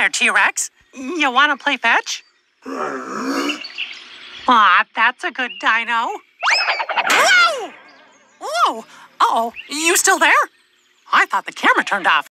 there, T-Rex. You want to play fetch? Aw, that's a good dino. Whoa! Whoa! Uh-oh, you still there? I thought the camera turned off.